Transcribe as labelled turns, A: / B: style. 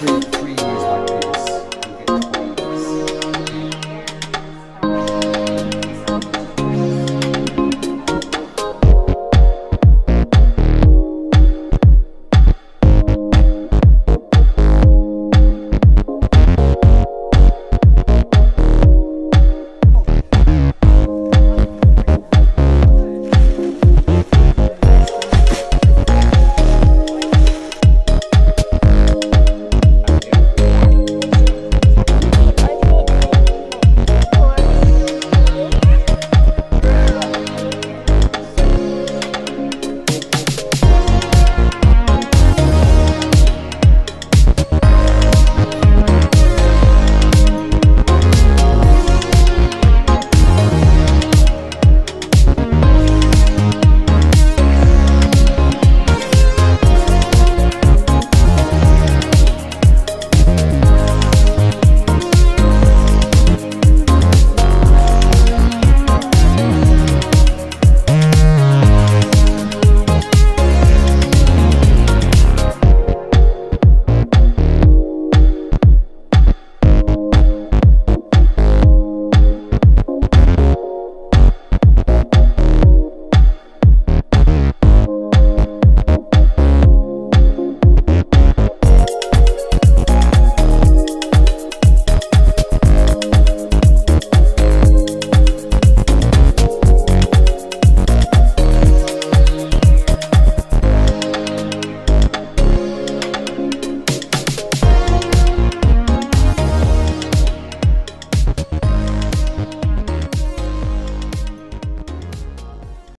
A: three.